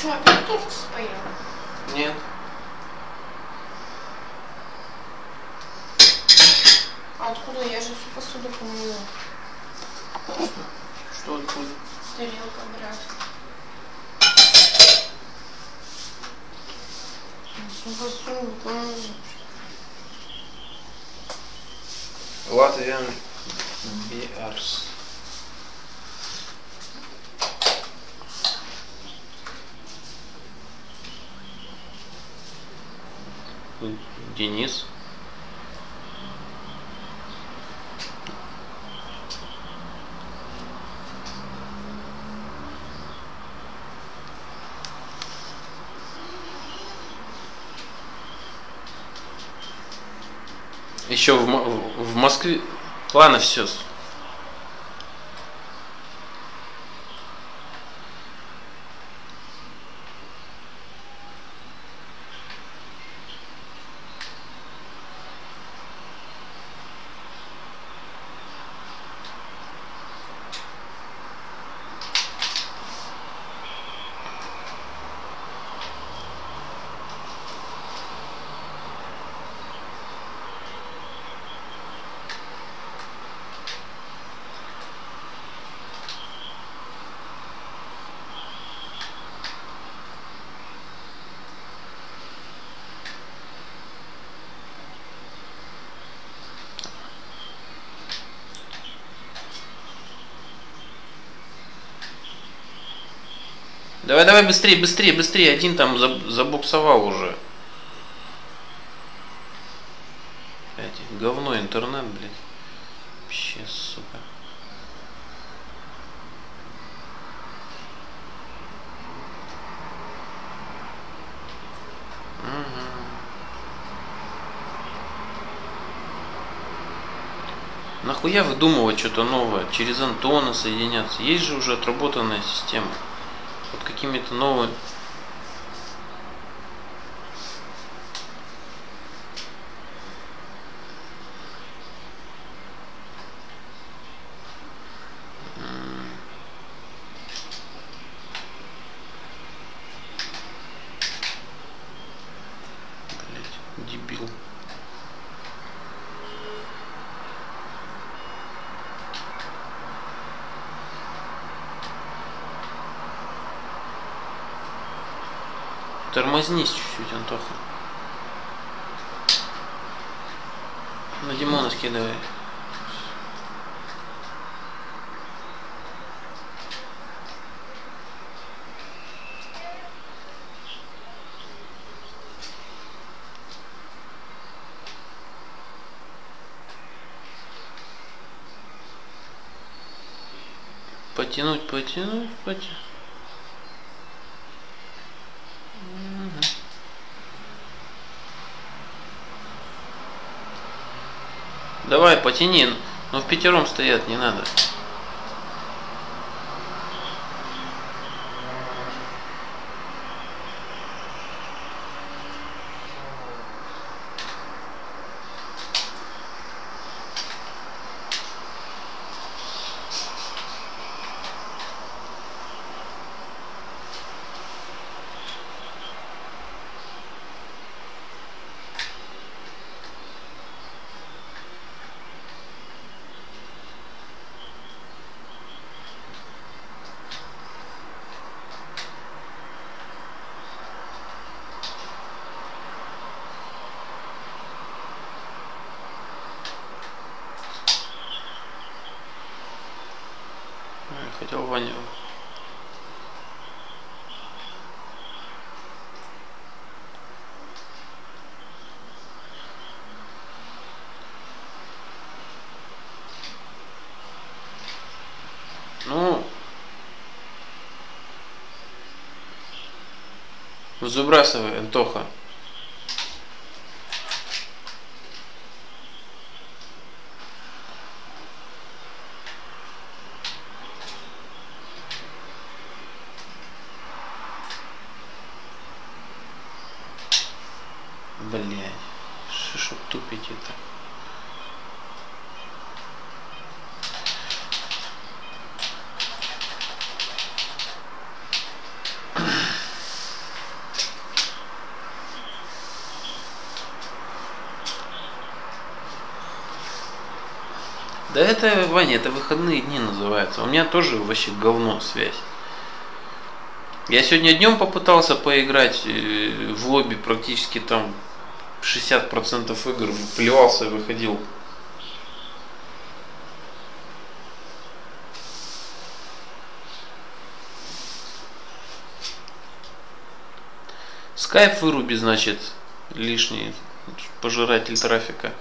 что, опять торт споем? Нет. А откуда? Я же всю посуду помыла. Что откуда? Тарелка брать. Всю посуду помыла. Латвиан Биарс. Денис. Еще в, в Москве. Ладно, все. Давай, давай, быстрее, быстрее, быстрее. Один там заб- забуксовал уже. Говно интернет, блядь. Вообще, сука. Мгм. Нахуя выдумывать что-то новое? Через Антона соединяться. Есть же уже отработанная система. Какими-то новыми. Тормознись чуть-чуть, Антоха. На Димона скидывай. Потянуть, потянуть, потянуть. Давай, потяни. Но в пятером стоят, не надо. Я хотел Ваню. Ну, забрасывай, Антоха. Блять, что ж тупите-то? Да это, Ваня, это выходные дни называется. У меня тоже вообще говно связь. Я сегодня днем попытался поиграть э, в лобби практически там 60% игр, плевался и выходил. Скайп выруби, значит, лишний пожиратель трафика.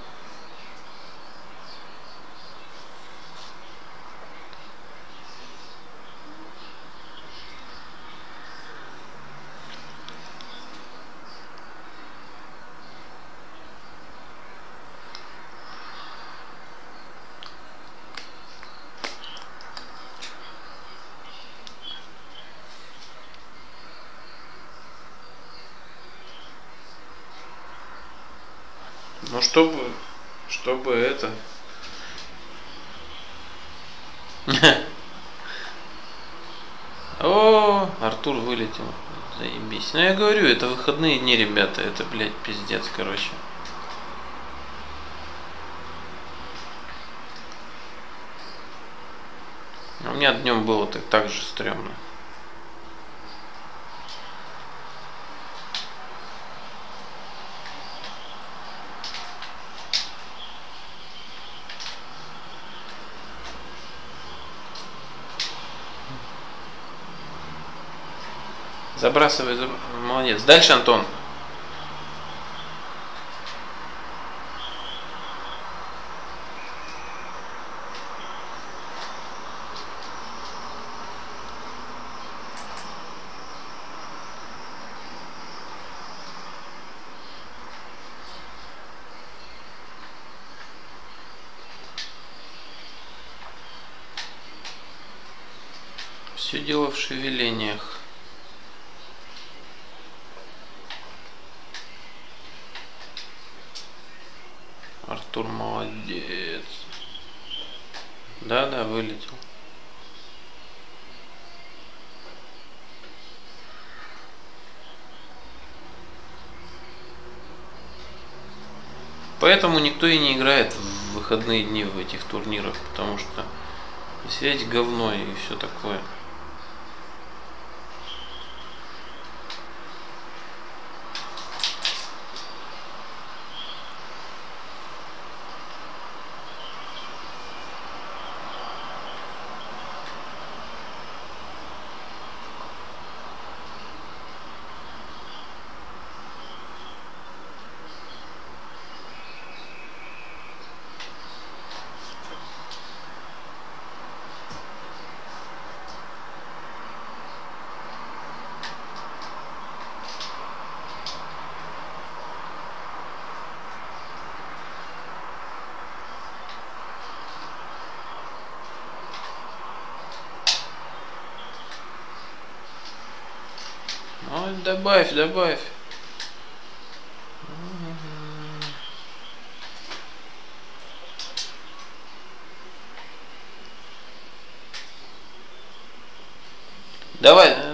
Ну чтобы, чтобы это. О, Артур вылетел. Заебись. Ну я говорю, это выходные дни, ребята. Это, блядь, пиздец, короче. А у меня днем было так, так же стрёмно. Забрасывай, заб... молодец. Дальше, Антон. Все дело в шевелениях. Артур молодец. Да, да, вылетел. Поэтому никто и не играет в выходные дни в этих турнирах, потому что связь говно и все такое. Добавь, добавь. Давай,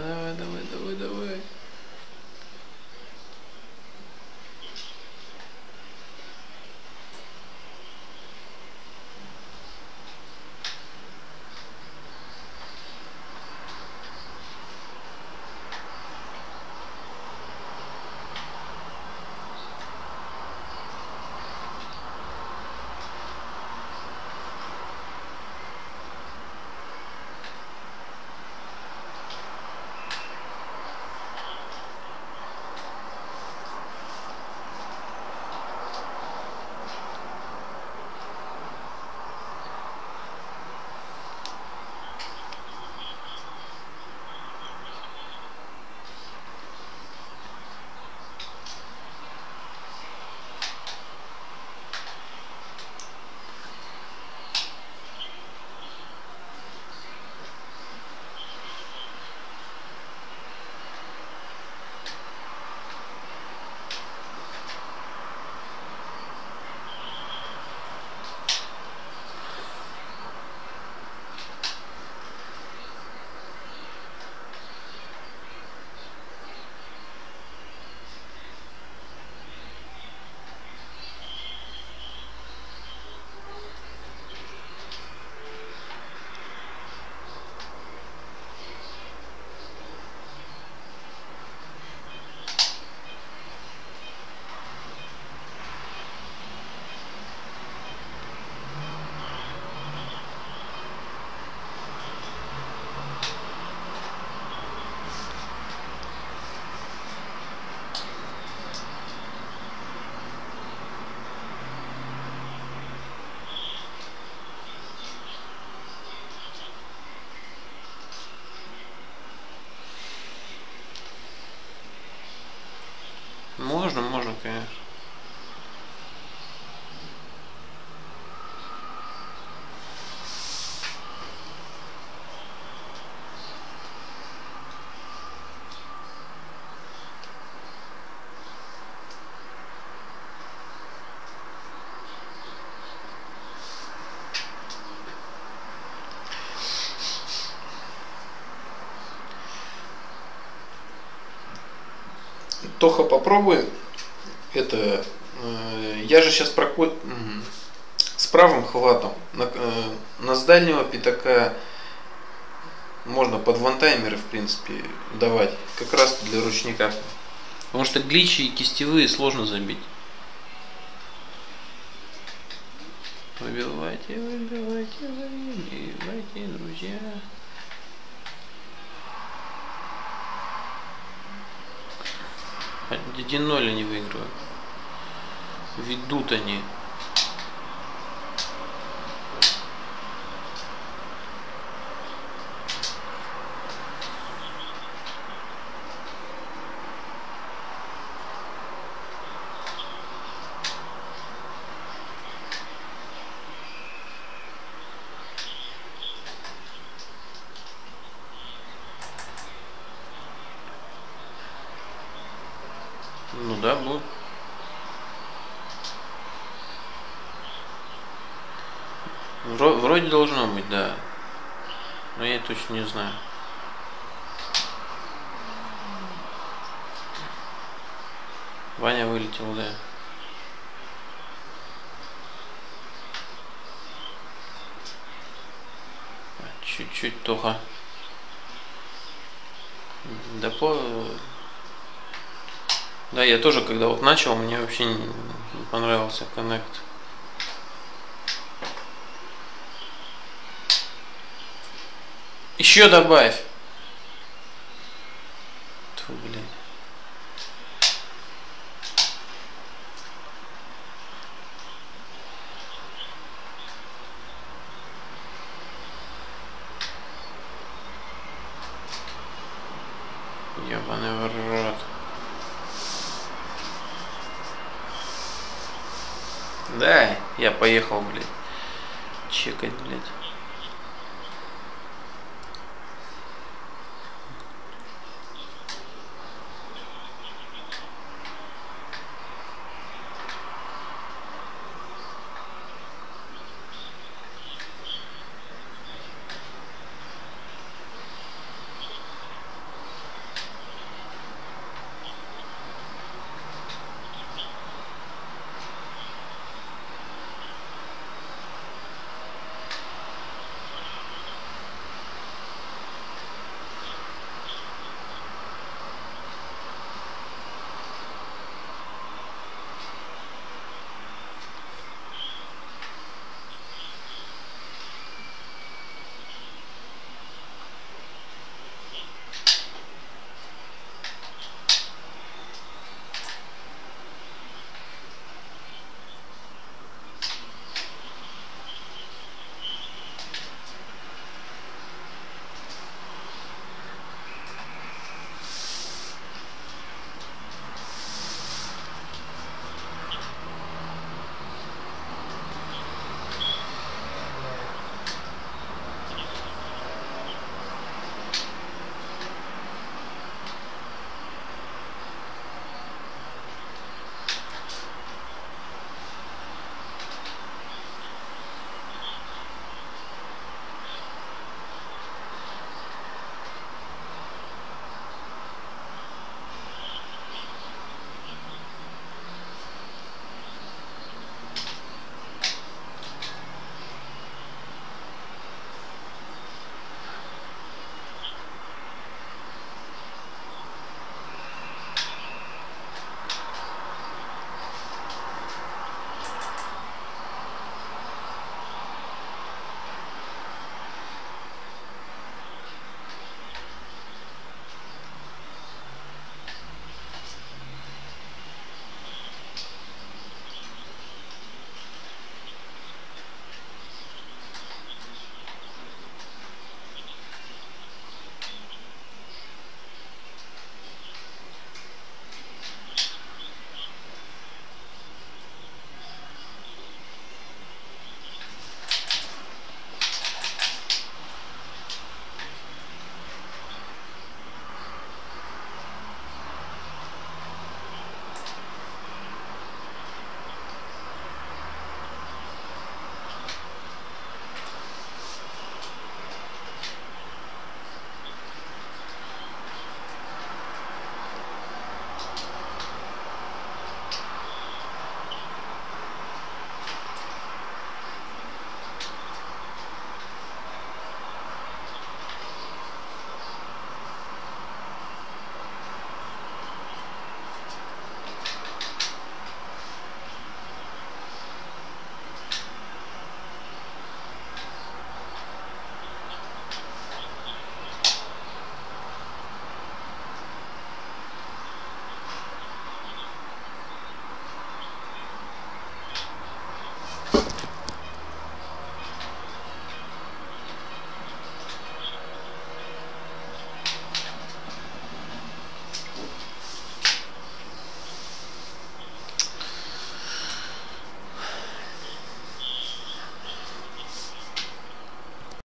Тоха, попробуй. Это, э, я же сейчас прокод с правым хватом на, э, на с дальнего пятака можно под вантаймеры, в принципе, давать. Как раз для ручника. Потому что гличи и кистевые сложно забить. Выбивайте, выбивайте, выбивайте, друзья. Один ноль они выигрывают. Ведут они. Ну да, будет. Вро- Вроде должно быть, да. Но я точно не знаю. Ваня вылетел, да. А, Чуть-чуть Тоха. Да по... Да, я тоже, когда вот начал, мне вообще не понравился коннект. Еще добавь. Тьфу, блядь. Ебаный в рот. Да, я поехал, блядь. Чекать, блядь.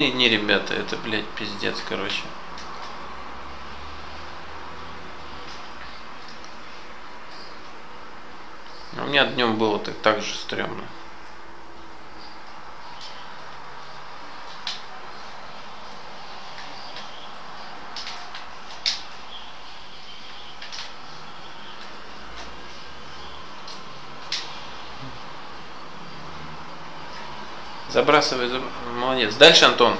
Выходные дни, ребята, это, блядь, пиздец, короче. У меня днем было так, так же стрёмно. Забрасывай, заб... молодец. Дальше, Антон.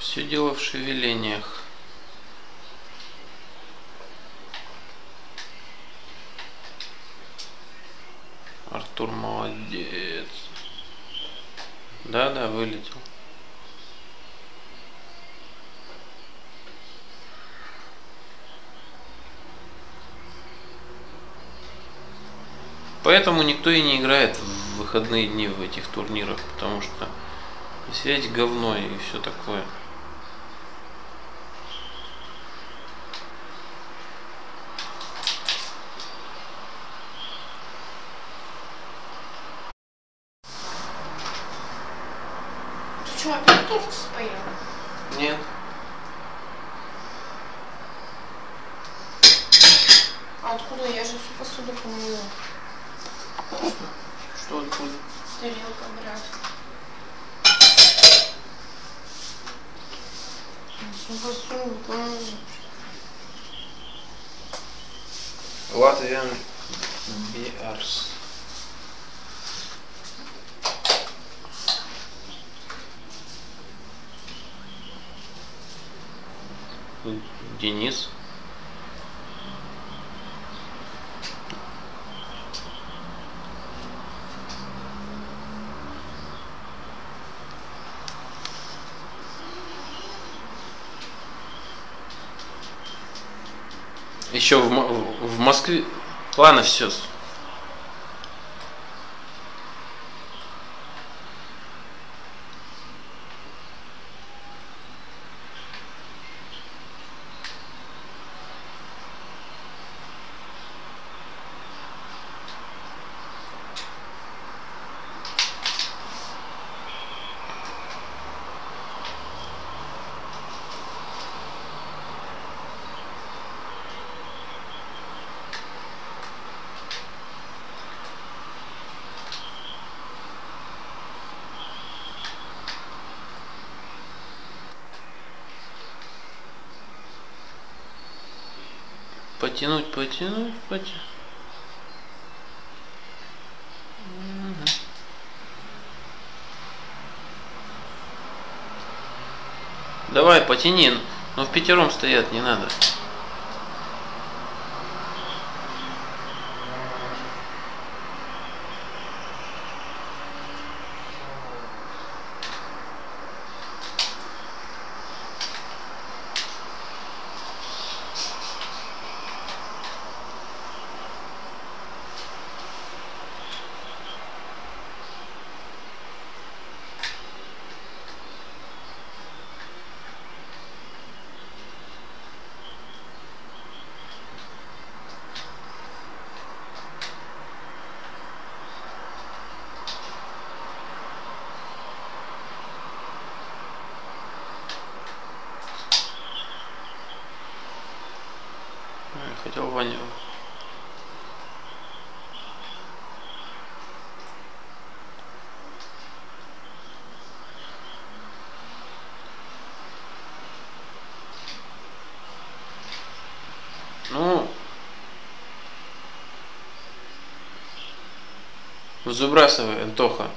Все дело в шевелениях. Артур молодец. Да, да, вылетел. Поэтому никто и не играет в выходные дни в этих турнирах, потому что связь говно и все такое. Ты споил? Нет. А откуда? Я же всю посуду помыла. Что откуда? Тарелка, брат. Всю посуду помыла. Латвиан Биарс. Денис. Еще в, в Москве. Ладно, все. Потянуть, потянуть, потянуть. Давай, потяни. Но в пятером стоят, не надо. Ваню. Ну, забрасывай, Антоха.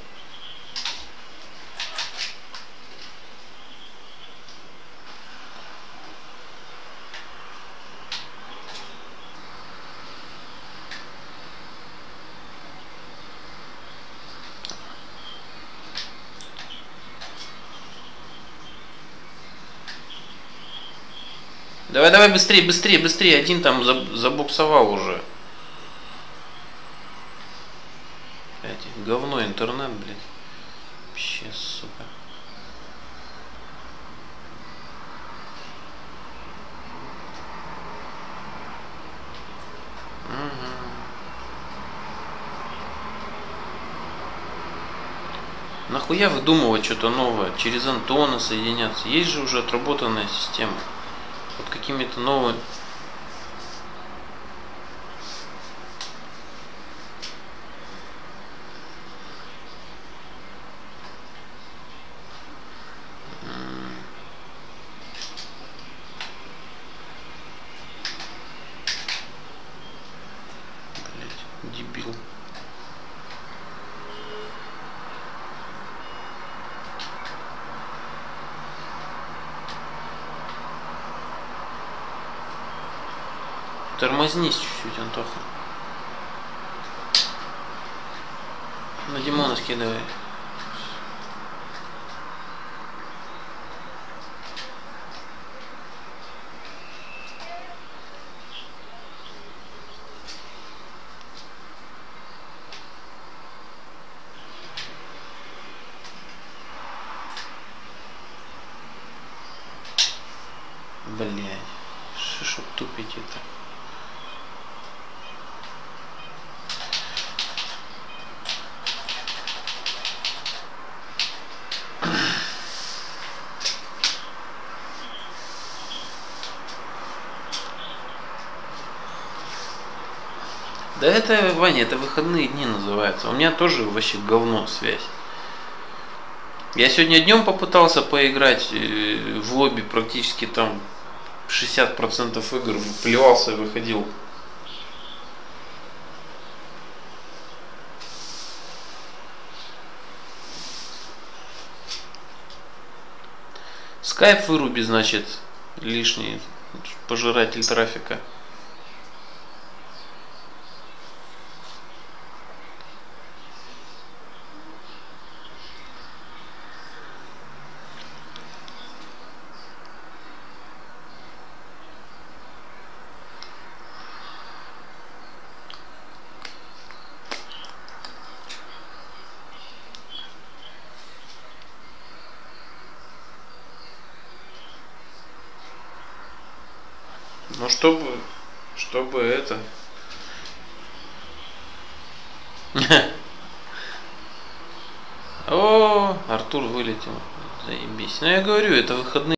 Давай, давай, быстрее, быстрее, быстрее. Один там заб- забуксовал уже. Блядь, говно интернет, блядь. Вообще, сука. Мгм. Нахуя выдумывать что-то новое? Через Антона соединяться. Есть же уже отработанная система. Вот какими-то новыми. Тормознись чуть-чуть, Антоха. На Димона скидывай. Блять, что ж тупите-то? Это, Ваня, это выходные дни называется. У меня тоже вообще говно связь. Я сегодня днем попытался поиграть э, в лобби практически там 60% игр плевался и выходил. Скайп выруби, значит, лишний пожиратель трафика. Это. О, Артур вылетел. Заебись. Ну я говорю, это выходные.